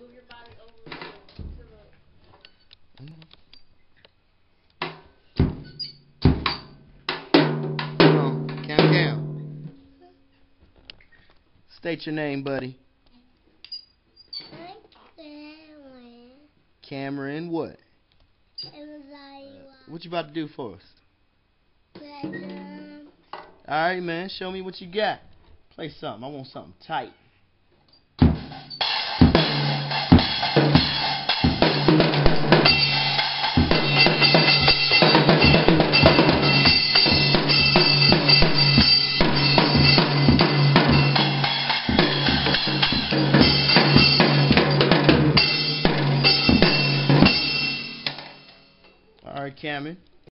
move your body over to, to the. Come on, Cam Cam. State your name, buddy. Kamron, what? What you about to do for us? Alright, man, show me what you got. Play something. I want something tight. Alright, Kamron.